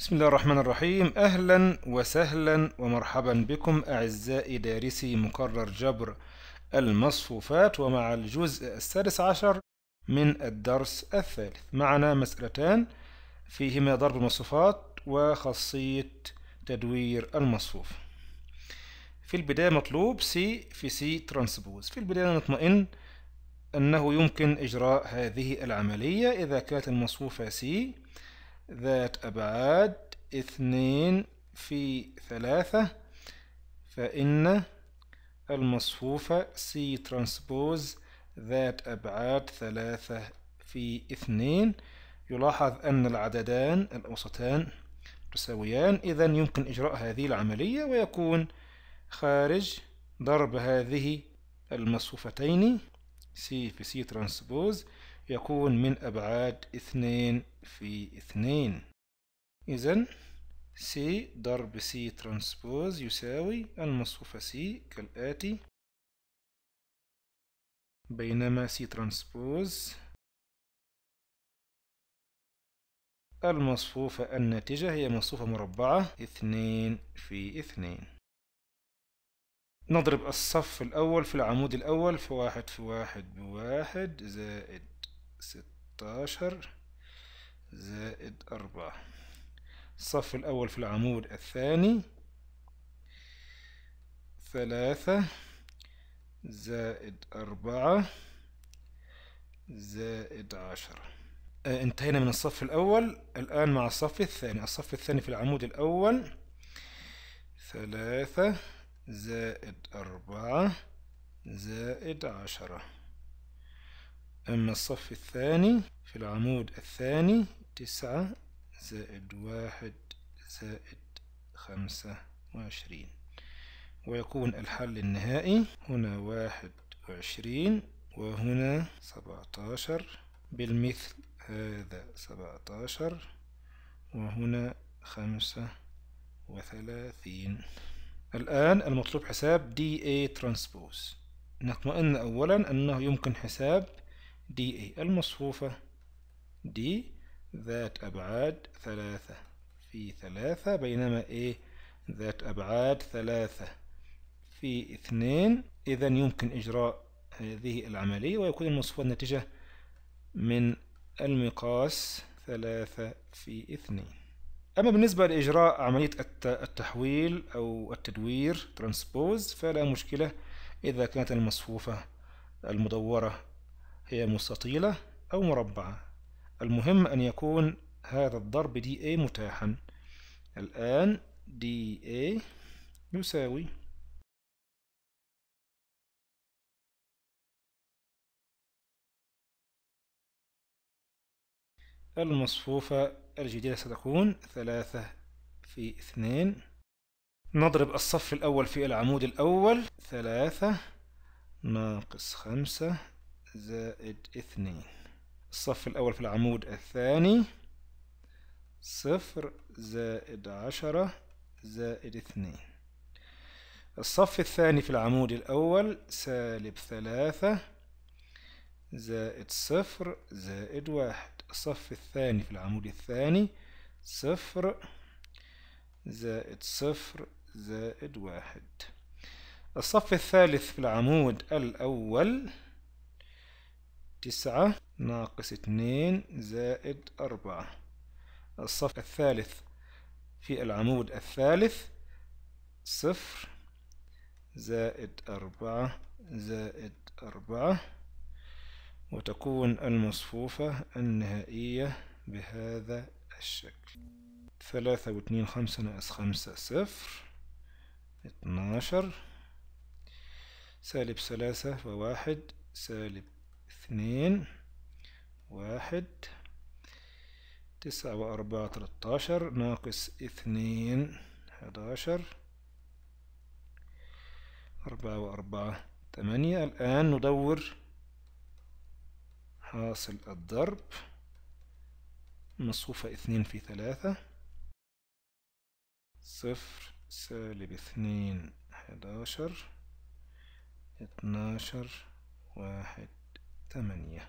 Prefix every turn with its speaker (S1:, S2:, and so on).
S1: بسم الله الرحمن الرحيم. أهلا وسهلا ومرحبا بكم أعزائي دارسي مقرر جبر المصفوفات ومع الجزء السادس عشر من الدرس الثالث. معنا مسألتان فيهما ضرب المصفوفات وخاصية تدوير المصفوف. في البداية مطلوب C في C transpose في البداية نطمئن أنه يمكن إجراء هذه العملية. إذا كانت المصفوفة C ذات أبعاد اثنين في ثلاثة فإن المصفوفة C transpose ذات أبعاد ثلاثة في اثنين. يلاحظ أن العددان الأوسطان متساويان. إذا يمكن إجراء هذه العملية ويكون خارج ضرب هذه المصفوفتين C في C transpose يكون من أبعاد اثنين في اثنين. إذن C ضرب C transpose يساوي المصفوفة C كالآتي. بينما C transpose المصفوفة الناتجة هي مصفوفة مربعة اثنين في اثنين. نضرب الصف الأول في العمود الأول في واحد في واحد بواحد زائد ستاشر زائد أربعة. الصف الأول في العمود الثاني ثلاثة زائد أربعة زائد عشرة آه انتهينا من الصف الأول الآن مع الصف الثاني. الصف الثاني في العمود الأول ثلاثة زائد أربعة زائد عشرة. أما الصف الثاني في العمود الثاني تسعة زائد واحد زائد خمسة وعشرين. ويكون الحل النهائي هنا واحد وعشرين وهنا سبعتاشر بالمثل هذا سبعتاشر وهنا خمسة وثلاثين. الآن المطلوب حساب دي A ترانسبوز نطمئن أولا أنه يمكن حساب دي المصفوفة. دي ذات أبعاد ثلاثة. في ثلاثة بينما A ذات أبعاد ثلاثة. في اثنين إذا يمكن إجراء هذه العملية ويكون المصفوفة الناتجة من المقاس ثلاثة في اثنين. أما بالنسبة لإجراء عملية التحويل أو التدوير ترانسبوز فلا مشكلة إذا كانت المصفوفة المدورة هي مستطيلة أو مربعة. المهم أن يكون هذا الضرب دي A متاحا. الآن دي A يساوي المصفوفة الجديدة ستكون ثلاثة في اثنين. نضرب الصف الأول في العمود الأول. ثلاثة ناقص خمسة زائد اثنين. الصف الأول في العمود الثاني صفر زائد عشرة زائد اثنين. الصف الثاني في العمود الأول سالب ثلاثة زائد صفر زائد واحد. الصف الثاني في العمود الثاني صفر زائد صفر زائد واحد. الصف الثالث في العمود الأول تسعة ناقص اتنين زائد أربعة. الصف الثالث في العمود الثالث صفر زائد أربعة زائد أربعة. وتكون المصفوفة النهائية بهذا الشكل. ثلاثة واثنين خمسة ناقص خمسة صفر اتناشر سالب ثلاثة وواحد سالب اثنين واحد تسعة وأربعة تلاتاشر ناقص اثنين حداشر أربعة وأربعة ثمانية الآن ندور حاصل الضرب. مصفوفة اثنين في ثلاثة. صفر سالب اثنين حداشر. اتناشر واحد ثمانية